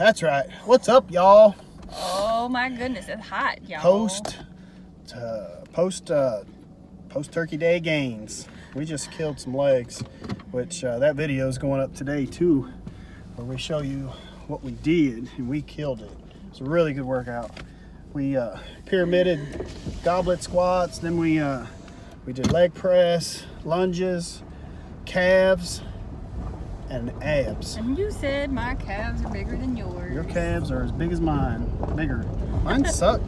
That's right. What's up, y'all? Oh my goodness, it's hot, y'all. Post, uh, post, uh, post Turkey Day gains. We just killed some legs, which uh, that video is going up today too, where we show you what we did and we killed it. It's a really good workout. We uh, pyramided goblet squats, then we uh, we did leg press, lunges, calves, and abs. And you said my calves are bigger than yours. Your calves are as big as mine, bigger. Mine suck.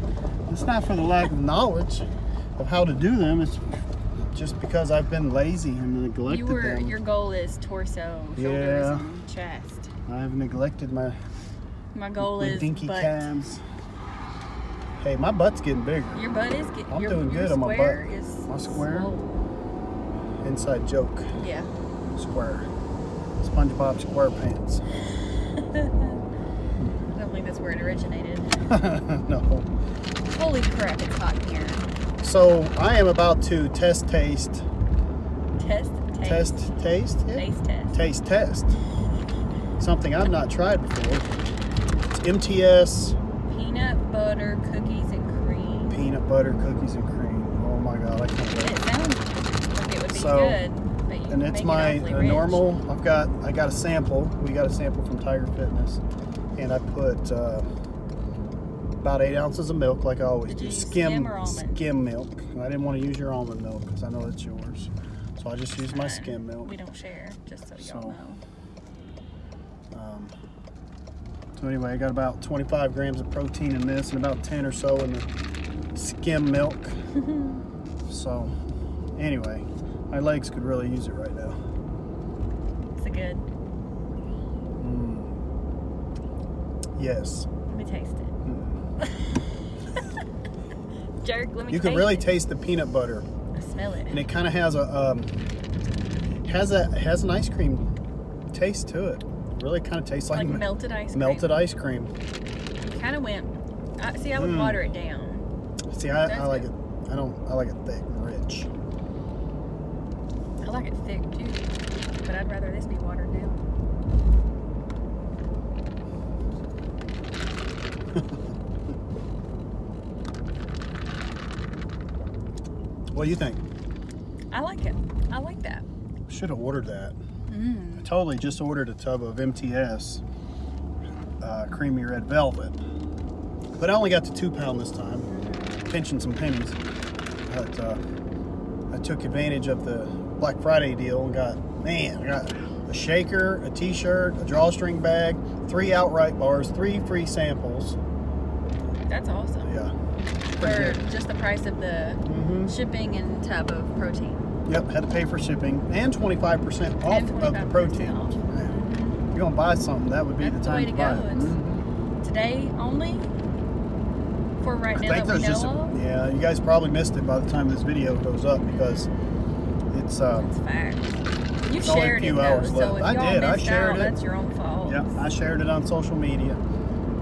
It's not for the lack of knowledge of how to do them. It's just because I've been lazy and neglected you were, them. Your goal is torso, shoulders, Yeah. and chest. I've neglected my, My goal my is dinky butt. calves. Hey, my butt's getting bigger. Your butt is getting. I'm your, doing good on my butt. Is My square? Inside joke. Yeah. Square. SpongeBob SquarePants. I don't think that's where it originated. no. Holy crap! It's hot in here. So I am about to test taste. Test. Taste. Test taste? Yeah. Taste test. taste test. Something I've not tried before. It's MTS Peanut butter cookies and cream. peanut butter cookies and cream. Oh my god, I can't wait. It sounds like it would be So, good, And it's make it my uh, normal. I've got I got a sample. We got a sample from Tiger Fitness, and I put uh, about eight ounces of milk, like I always do. Skim skim or almond? skim milk. I didn't want to use your almond milk because I know it's yours, so I just used my skim milk. We don't share, just so y'all know. Um, so anyway, I got about 25 grams of protein in this and about 10 or so in the skim milk. so anyway, my legs could really use it right now. Is it good? Mm. Yes. Let me taste it. Jerk, let me taste You can really it. taste the peanut butter I smell it. and it kind of has a um, has a has an ice cream taste to it. Really kind of tastes like, like melted ice cream. melted ice cream. Kind of went. I, see, I would Mm. water it down. See, I, I like it. I don't. I like it thick and rich. I like it thick too, but I'd rather this be watered down. What do you think? I like it. I like that. Should have ordered that. Mm. I totally just ordered a tub of MTS uh, creamy red velvet, but I only got the two pound this time, pinching some pennies. But uh, I took advantage of the Black Friday deal and got man, I got a shaker, a T-shirt, a drawstring bag, three outright bars, three free samples. That's awesome. Yeah, For good. just the price of the hmm shipping and tub of protein. Yep, had to pay for shipping and 25% off And of the protein. off. If you're gonna buy something, that would be That's the the way time to buy go. it. It's- Mhm. Today only. For right I now think that we there's know just a, yeah. You guys probably missed it by the time this video goes up because it's uh That's fact. You It's shared few it though, hours so left. if I y'all did. I shared out, it. that's your own fault. yeah. I shared it on social media.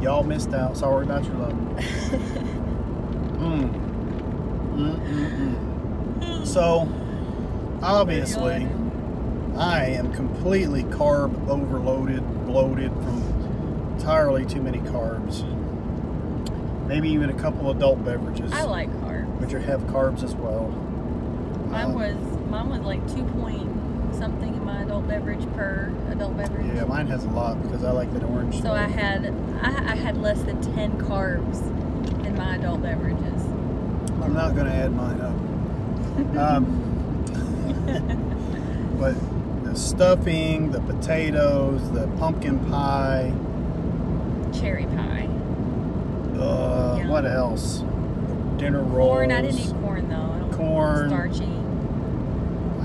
Y'all missed out. Sorry about your love. mm. Mm, mm, mm. So obviously, I am completely carb overloaded, bloated from entirely too many carbs. Maybe even a couple adult beverages, I like carbs. which have carbs as well. I Um, was mine was like two point something in my adult beverage per adult beverage. Yeah, mine has a lot because I like that orange. So I had I, I had less than ten carbs in my adult beverages. I'm not going to add mine up. Um, but the stuffing, the potatoes, the pumpkin pie, Cherry pie. uh, Yum. what else? Dinner rolls. Corn. I didn't eat corn though. I don't- Corn. Starchy.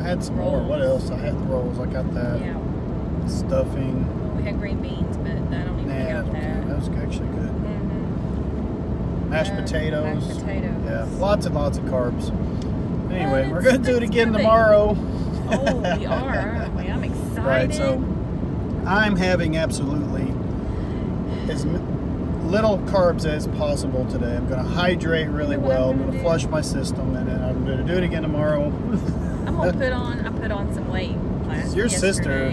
I had some rolls. more. What else? I had the rolls. I got that. Yeah. Stuffing. We had green beans, but I don't even Nah, don't that. That was actually good. Mhm. Mashed Uh, potatoes. Mashed potatoes. Yeah, lots and lots of carbs. Anyway, Well, we're going to do it again tomorrow. Oh, we are, aren't we? I'm excited. Right, so I'm having absolutely as little carbs as possible today. I'm going to hydrate really You know what well. I'm gonna going to flush my system, and then I'm going to do it again tomorrow. Gonna put on. I put on some weight. Your sister.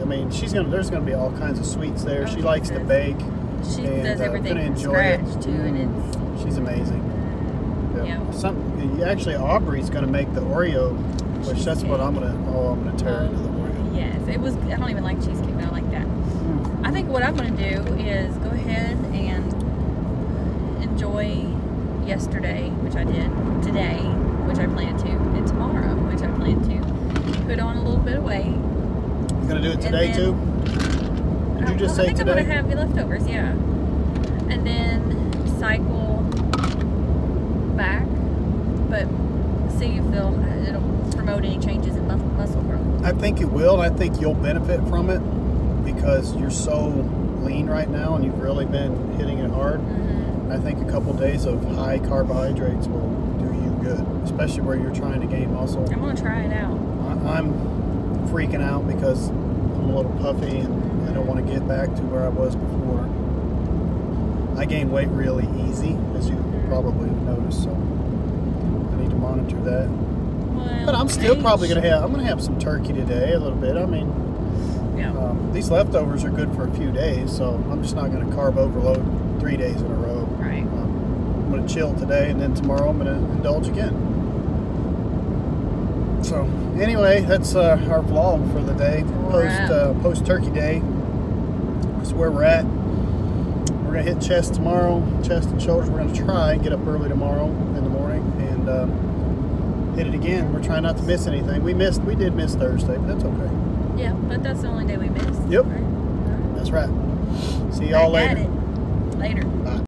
I mean, she's gonna. There's gonna be all kinds of sweets there. Oh, she likes to bake. She And, does uh, everything gonna from enjoy scratch it. too, and it's She's amazing. Yeah. Some actually Aubrey's gonna make the Oreo, which that's what I'm gonna. Oh, I'm gonna tear into the Oreo. yes, it was. I don't even like cheesecake, but I like that. I think what I'm going to do is go ahead and enjoy yesterday, which I did, today, which I plan to, and tomorrow, which I plan to. Put on a little bit of weight. You're gonna do it today then- too? Did you Uh, just well, say I think today? I'm to have leftovers, yeah. And then cycle back, but see if they'll, it'll promote any changes in muscle, muscle growth. I think it will, and I think you'll benefit from it because you're so lean right now, and you've really been hitting it hard. Mm-hmm. I think a couple days of high carbohydrates will good, especially where you're trying to gain muscle. I'm to try it out. I- I'm freaking out because I'm a little puffy and I don't want to get back to where I was before. I gain weight really easy, as you probably have noticed, so I need to monitor that. Well, But I'm still age. probably gonna have I'm gonna have some turkey today, a little bit. I mean, Yeah. um, these leftovers are good for a few days, so I'm just not gonna carb overload three days in a row. Um, I'm gonna chill today, and then tomorrow I'm gonna indulge again. So anyway, that's uh, our vlog for the day. Post uh, post Turkey Day. That's where we're at. We're gonna hit chest tomorrow, chest and shoulders. We're gonna try and get up early tomorrow in the morning and uh, hit it again. We're trying not to miss anything. We missed, we did miss Thursday, but that's okay. Yeah, but that's the only day we missed. Yep. Right? That's right. See y'all later. Later. Bye.